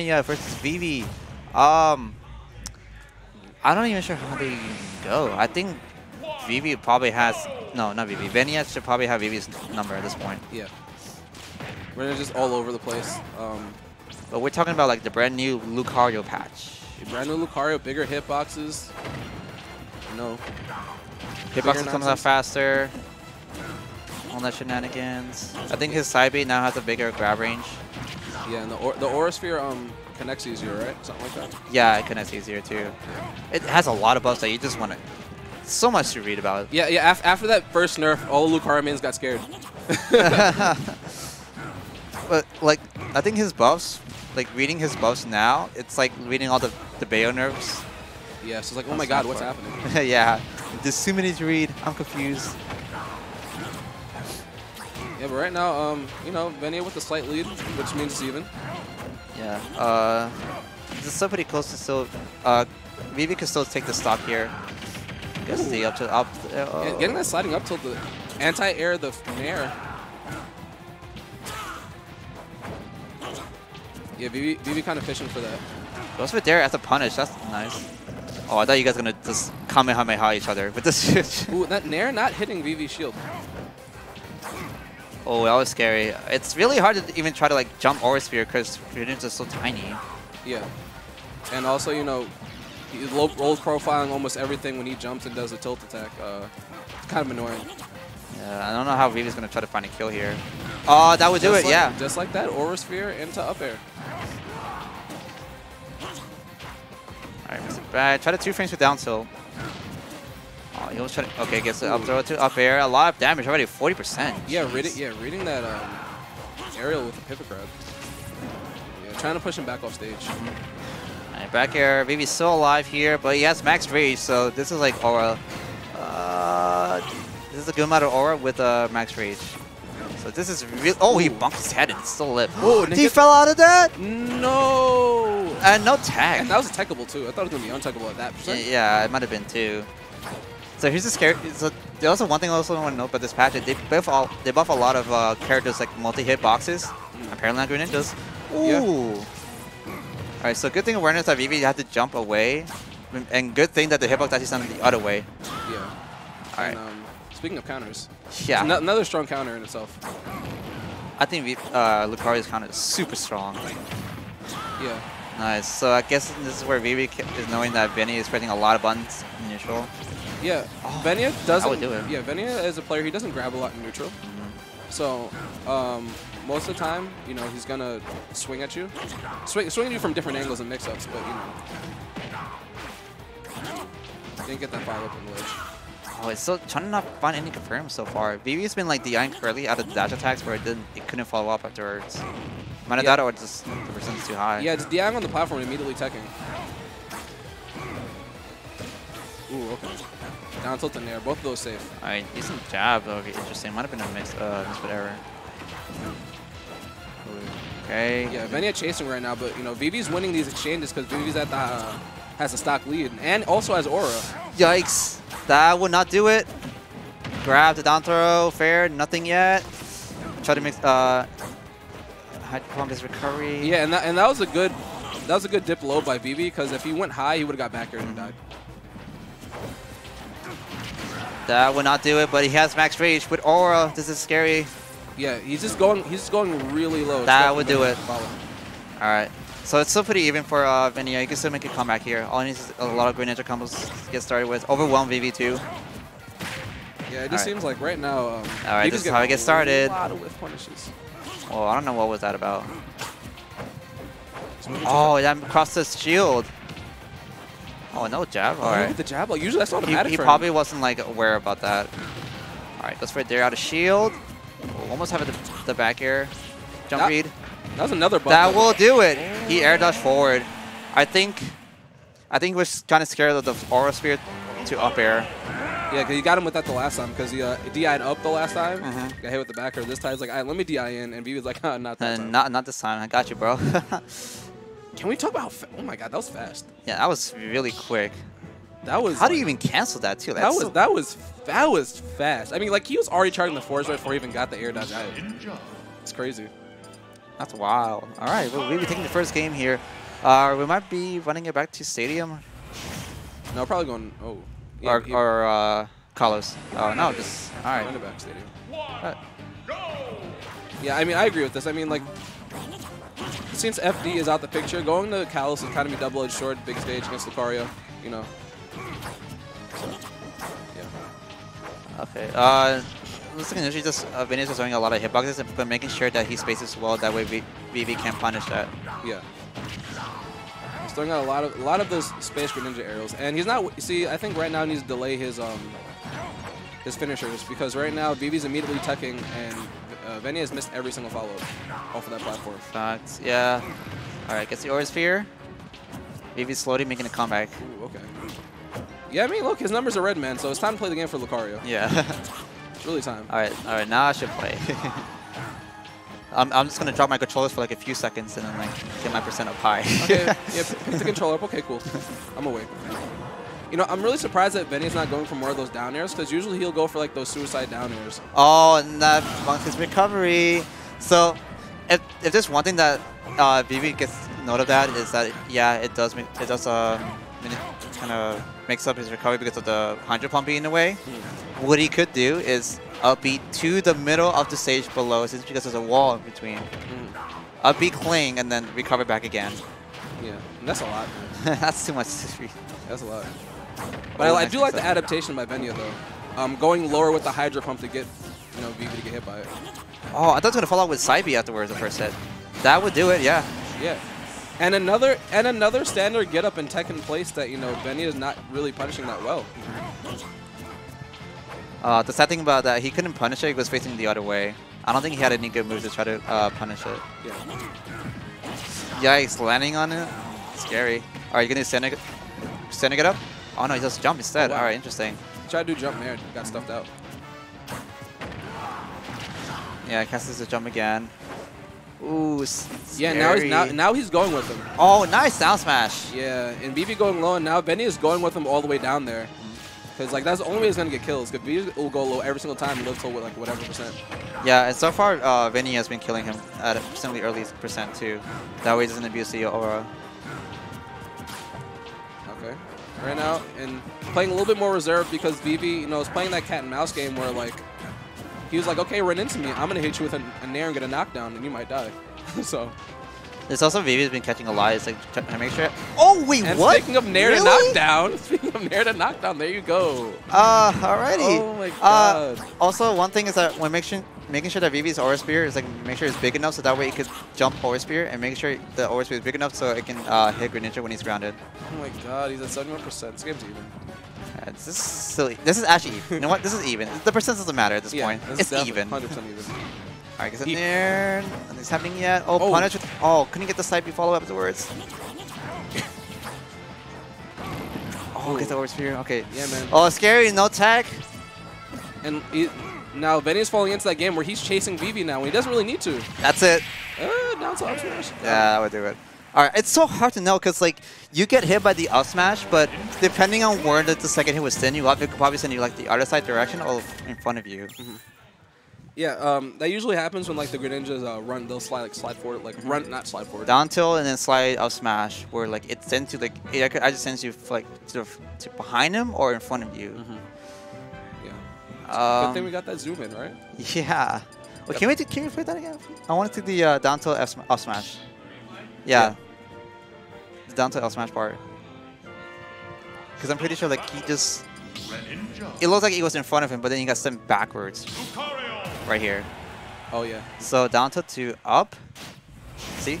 Venia versus Vivi. Um, I'm not even sure how they go. I think Vivi probably has no, not Vivi. Venia should probably have Vivi's number at this point. Yeah. We're just all over the place. Um, But we're talking about like the brand new Lucario patch. brand new Lucario, bigger hitboxes. No. Hitbox Bigger comes out faster. All that shenanigans. I think his side B now has a bigger grab range. Yeah, and the or the Aura Sphere um connects easier, right? Something like that. Yeah, it connects easier too. It has a lot of buffs that you just want to. So much to read about. Yeah, yeah. Af after that first nerf, all the Lucario mains got scared. But like, I think his buffs, like reading his buffs now, it's like reading all the the Bayo nerfs. Yeah, so it's like, oh my god, what's happening? yeah, there's too many to read. I'm confused. Yeah, but right now, um, you know, Venia with a slight lead, which means it's even. Yeah. Uh, this is still pretty close to still. Uh, Vivi can still take the stock here. Guess the up to up. Uh, Yeah, getting that sliding up till the anti-air, the nair. Yeah, Vivi, Vivi kind of fishing for that. Goes for Dare as a punish. That's nice. Oh, I thought you guys were gonna just Kamehameha each other with this. Ooh, that nair not hitting Vivi's shield. Oh, that was scary. It's really hard to even try to like jump Aura Sphere because Fusion's just so tiny. Yeah. And also, you know, he low roll profiling almost everything when he jumps and does a tilt attack. Uh, it's kind of annoying. Yeah, I don't know how Vivi's gonna try to find a kill here. Oh, that would do it. like- yeah. Just like that, Aura Sphere into up air. All right, Mr. Bad. Try to two frames with down tilt. Oh, he was trying to. Okay, gets the up throw to up air. A lot of damage already. 40%. Yeah, reading yeah reading that um, aerial with the pivot grab. Yeah, trying to push him back off stage. All right, back air. Vivi's still alive here, but he has max rage, so this is like aura. Uh, this is a good amount of aura with uh, max rage. So this is real. Oh, he bumped his head and it's still lit. Oh, he fell out of that. No. And no tag. And that was attackable too. I thought it was gonna be untechable at that percent. Yeah, it might have been too. So here's the scare. So there's also one thing I also want to note about this patch. They buff all they buff a lot of uh, characters like multi-hit boxes. Apparently not. Yeah. Ooh. All right. So good thing awareness that Vivi had to jump away, and- good thing that the hitbox actually sounded the other way. Yeah. All right. And, um, speaking of counters, Yeah. ano- another strong counter in itself. I think uh, Lucario's counter is super strong. Yeah. Nice. So I guess this is where Vivi is knowing that Benny is pressing a lot of buttons in neutral. Yeah. Oh, Venia doesn't. do it. Yeah, Venia as a player, he doesn't grab a lot in neutral. So, um, most of the time, you know, he's gonna swing at you, swing, swing at you from different angles and mix-ups. But you know, didn't get that follow up the ledge. Oh, it's still trying to not find any confirms so far. Vivi's been like DIing Curly out of the dash attacks where it didn't, it couldn't follow up afterwards. Might have Yeah. that or just the percentage too high. Yeah, just DIing on the platform immediately teching. Ooh, okay. Down tilt in there, both of those safe. All right, decent jab. Okay, interesting. Might have been a mix, uh, mix with error. Okay. Yeah, Venia chasing right now, but you know, Vivi's winning these exchanges because Vivi's at the uh, has a stock lead and also has aura. Yikes! That would not do it. Grab the down throw. Fair. Nothing yet. Try to mix. Uh, Hydro Pump his recovery. Yeah, and that and that was a good that was a good dip low by Vivi because if he went high, he would have got back here and died. That would not do it, but he has max rage with aura. This is scary. Yeah, he's just going he's just going really low. That would do it. All right. So it's still pretty even for uh, Venia. You can still make a comeback here. All he needs is a lot of Greninja combos to get started with. Overwhelm VV2. Yeah, it just Alright. seems like right now. Um, Alright, this is how I get started. A lot of whiff punishes. Oh, I don't know what was that about. He's moving too Oh, that crossed his shield. Oh, no jab. All Oh, right. the jab, like usually that's He, automatic he him. probably wasn't like aware about that. All right, goes for there out of shield. Oh, almost have it the, the back air. Jump That- read. That was another bump. That will do it. He air dash forward. I think. I think we're kind of scared of the aura sphere to up air. Yeah, because he got him with that the last time because he uh, DI'd up the last time. Mhm. Got hit with the back air. This time he's like, all right, let me DI in. And Vivi's like, ah, not that And time. not not this time. I got you, bro. Can we talk about how fa- Oh my god, that was fast. yeah, that was really quick. That was How do you even cancel that too? That was so- that was that was fast. I mean, like he was already charging the force right before he even got the air dodge out. It's crazy. That's wild. All right, well, we'll be taking the first game here. Uh, we might be running it back to Stadium No, probably going. Oh. Yeah, or, he- or uh, Kalos. Oh, no, just, all right. Run right. back stadium. Uh, Yeah, I mean, I agree with this. I mean, like, since FD is out the picture, going to Kalos is kind of a double-edged sword, big stage against Lucario, you know. So, yeah. Okay. Uh, looks like initially just uh, Vinny's just throwing a lot of hitboxes, but making sure that he spaces well. That way, v VV can't punish that. Yeah. He's throwing out a lot of a lot of those space Greninja aerials, and he's not. you See, I think right now he needs to delay his um his finishers because right now Vivi's immediately tucking and uh, Venny has missed every single follow up off of that platform. Facts. Yeah. All right. Gets the Aura Sphere. VV slowly making a comeback. Ooh, okay. Yeah, I mean, look, his numbers are red, man. So it's time to play the game for Lucario. Yeah. It's really time. all right. All right. Now I should play. I'm, I'm just gonna drop my controllers for like a few seconds and then like get my percent up high. Okay, yeah, pick the controller up. Okay, cool. I'm awake. You know, I'm really surprised that Benny's not going for more of those down airs because usually he'll go for like those suicide down airs. Oh, and that bunks his recovery. So, if, if there's one thing that uh, Vivi gets note of that is that yeah, it does make it does um kind of makes up his recovery because of the hundred pumping in a way. What he could do is up B to the middle of the stage below, since because there's a wall in between. Mm, Up B cling and then recover back again. yeah, and that's a lot. That's too much. That's a lot. But Oh, I, I do like the adaptation by Venya though. Um, going lower with the Hydro Pump to get, you know, Vivi to get hit by it. Oh, I thought it was gonna follow up with side B afterwards the first hit. That would do it, yeah. Yeah. And another and another standard get up and tech in place that you know Benny is not really punishing that well. Uh, the sad thing about that, he couldn't punish it. He was facing the other way. I don't think he had any good moves to try to uh, punish it. Yeah. Yikes, landing on it. Scary. Are you gonna standing, standing it up? Oh no, he just jumped instead. Oh, wow. All right, interesting. Try to do jump there, got stuffed out. Yeah, Cassius to jump again. Ooh, Yeah, now he's now now he's going with him. Oh, nice down smash. Yeah, and BB going low, and now Benny is going with him all the way down there. Because like that's the only way he's gonna get kills. Because BB will go low every single time and live till like whatever percent. Yeah, and so far, uh, Vinny has been killing him at a similarly early percent too. That way he doesn't abuse the aura. Right now, and playing a little bit more reserved because Vivi, you know, is playing that cat and mouse game where like he was like, okay, run into me. I'm gonna hit you with a, a nair and get a knockdown, and you might die. so. It's also Vivi's been catching a lot. It's like trying to make sure. Oh wait, And what? speaking of nair to Really? knockdown, speaking of nair to knockdown, there you go. Uh, alrighty. Oh my Uh, god. also, one thing is that when making making sure that Vivi's Aura Sphere is like make sure it's big enough so that way it could jump Aura Sphere and make sure the Aura Sphere is big enough so it can uh, hit Greninja when he's grounded. Oh my god, he's at 71%. This game's even. Uh, this is silly. This is actually even. You know what? This is even. The percent doesn't matter at this point. this It's is even. 100% even. Alright, gets in He- there. Nothing's happening yet. Oh, Oh. punish with. Oh, couldn't get the side B follow up afterwards. Oh, get the Aura Sphere. Okay. Yeah, man. Oh, scary. No tech. And he, now Benny's falling into that game where he's chasing Vivi now when he doesn't really need to. That's it. Uh, down to up smash. Yeah, that would do it. All right, it's so hard to know because like you get hit by the up smash, but depending on where the, the second hit was sent you up, it could probably send you like the other side direction or in front of you. Yeah, um, that usually happens when like the Greninjas uh, run, they'll slide like slide forward, like run, not slide forward. Down tilt and then slide up smash, where like it sends you like it it either sends you like to, behind him or in front of you. Yeah. Um, Good thing we got that zoom in, right? Yeah. Well, can we do, can we play that again? I want to do the uh, down tilt F sm- up smash. Yeah. The down tilt up smash part. Because I'm pretty sure like he just. It looks like he was in front of him, but then he got sent backwards. Right here. Oh yeah. So down tilt to up. See?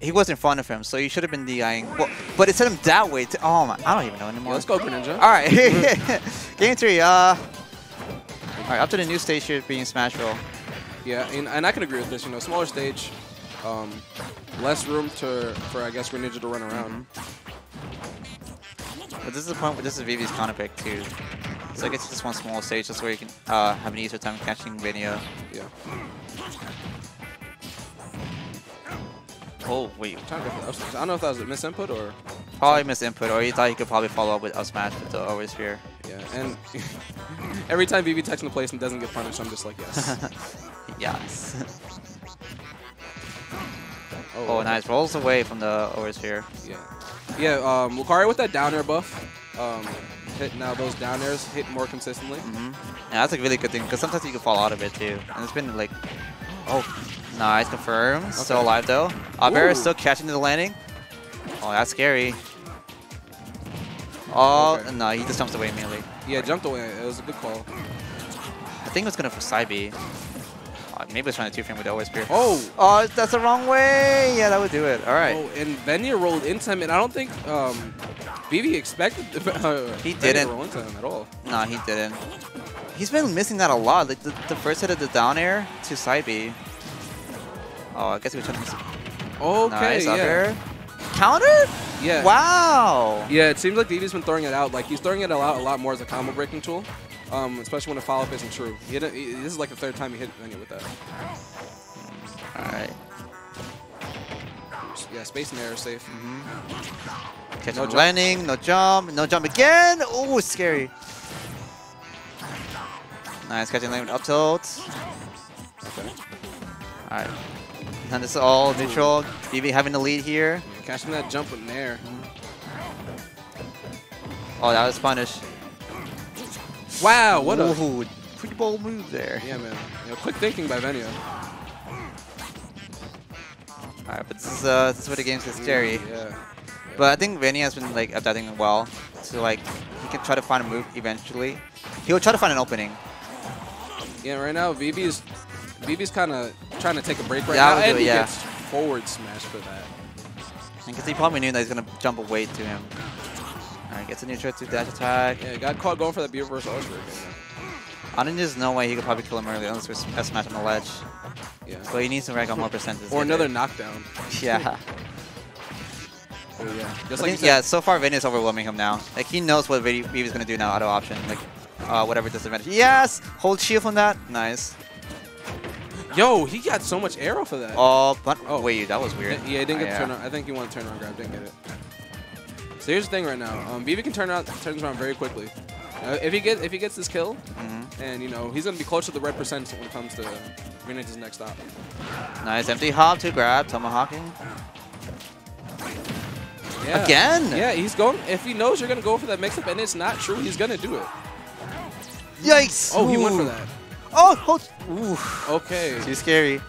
He was in front of him, so he should have been DIing. Well, but it sent him that way. To, oh my, I don't even know anymore. let's go Greninja. All right, game three. Uh, all right, up to the new stage here being Smashville. Yeah, and, and I can agree with this. You know, smaller stage, um, less room to for I guess Greninja to run around. But this is the point where this is Vivi's counter pick too. So I guess just one small stage, just where you can uh, have an easier time catching Vania. Yeah. Oh wait, Trying to go for up smash. I don't know if that was a misinput or probably missed input, or he thought he could probably follow up with up smash with the Aura Sphere. yeah. And every time BB techs in the place and doesn't get punished, I'm just like yes. yes. Oh, nice. Rolls away from the Aura Sphere. Yeah. Yeah, um, Lucario with that down air buff. Um, hit now those down airs hit more consistently. Mm -hmm. Yeah, that's a really good thing because sometimes you can fall out of it too. And it's been like, oh, nice, confirmed. Still alive though. Albert is still catching the landing. Oh, that's scary. Oh, Okay. no, he just jumps away immediately. Yeah, jumped away. It was a good call. I think it was gonna for side B. Uh, maybe it's trying to two frame with the Aura Sphere. Oh, Oh, that's the wrong way. Yeah, that would do it. All right. Oh, and Venia rolled into him, and I don't think um, Vivi expected uh, He didn't. roll into him at all. No, he didn't. He's been missing that a lot. Like the, the first hit of the down air to side B. Oh, I guess he was trying to miss. Okay, nice yeah. Counter? Yeah. Wow. Yeah, it seems like Vivi's been throwing it out. Like he's throwing it out a lot more as a combo breaking tool, um, especially when the follow up isn't true. He didn't, he- this is like the third time he hit Venia with that. All right. Yeah, space and air is safe. Catch No landing, no jump, no jump again. Oh, scary. Nice catching landing up tilt. Okay. All right. And this is all neutral. BB having the lead here. Catching that jump with Nair. Oh, that was punish. Wow, what a pretty bold move there. yeah, man. You know, quick thinking by Venia. All right, but this is uh, this is where the games get scary. Yeah. But I think Vinny has been like adapting well. So like he can try to find a move eventually. He'll try to find an opening. Yeah, right now Vivi's Vivi's kind of trying to take a break right Yeah, now, and it, he yeah. gets forward smash for that. Because he probably knew that he's gonna jump away to him. Alright, gets a neutral to dash attack. Yeah, got caught going for that B reverse Ultra again. I think there's no way he could probably kill him early unless we s- uh, smash on the ledge. Yeah. But he needs to rack on more percentages. Or another knockdown. Yeah. But yeah. Just like think- yeah, so far Vinny is overwhelming him now. Like he knows what Vivi's gonna do now, auto option. Like uh, whatever disadvantage. Yes! Hold shield from that. Nice. Yo, he got so much arrow for that. Oh, but Oh. wait, that was weird. Yeah, he didn't get the turn around. I think he wanted to turn around grab, didn't get it. So here's the thing right now. Um, Vivi can turn around, turns around very quickly. Uh, if he gets if he gets this kill, Mhm. and you know he's gonna be close to the red percent when it comes to Greninja's next stop. Nice empty hop to grab, tomahawking. Yeah. Again? Yeah, he's going. If he knows you're gonna go for that mix-up and it's not true, he's gonna do it. Yikes! Oh, he went for that. Oh, hold. Ooh. Okay. Too scary.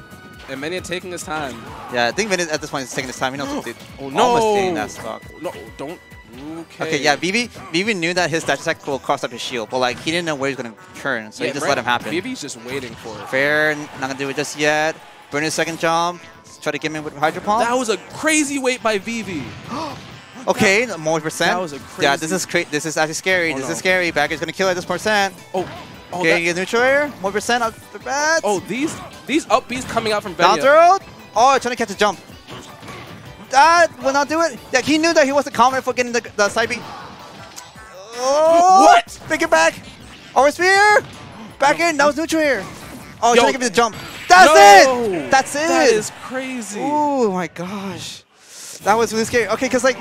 And Mania taking his time. Yeah, I think Vinny at this point is taking his time. He knows what to do. Oh Almost no! getting that stock. No, don't. Okay. Okay, yeah, Vivi, Vivi knew that his dash attack will cross up his shield, but like he didn't know where he's gonna turn, so Yeah, he just right. let him happen. Vivi's just waiting for it. Fair, not gonna do it just yet. Burn his second jump. Try to get him with Hydro Pump. That was a crazy wait by Vivi. okay, more percent. That was a crazy. Yeah, this is cra This is actually scary. Oh, this no. is scary. Bagger's gonna kill at this percent. Oh, oh, okay, that- get neutral air. More percent off the bat. oh, these these up Bs coming out from Down Venia. throw. Oh, trying to catch a jump. That will not do it. Yeah, he knew that he wasn't confident for getting the, the side B. Oh, What? Pick it back. Aura Sphere. Back in. That was neutral air. Oh, Yo. trying to give me the jump. That's No! it. That's it. That is crazy. Oh my gosh. That was really scary. Okay, because like,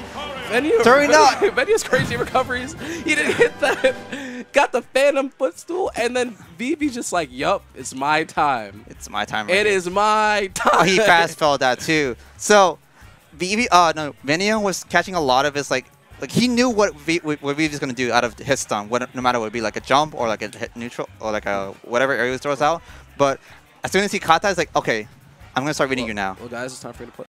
Venia, During Venia, that- crazy recoveries. He didn't hit that. Got the Phantom footstool, and then Vivi just like, yup, it's my time. it's my time. Right It here. is my time. Oh, he fast fell that too. So, VV, uh, no, Venia was catching a lot of his like, like he knew what v, what VV was gonna do out of his stun, what, no matter what it be, like a jump or like a hit neutral or like a whatever area he throws out. But as soon as he caught that, it's like, okay, I'm gonna start reading you now. Well, guys, it's time for you to play.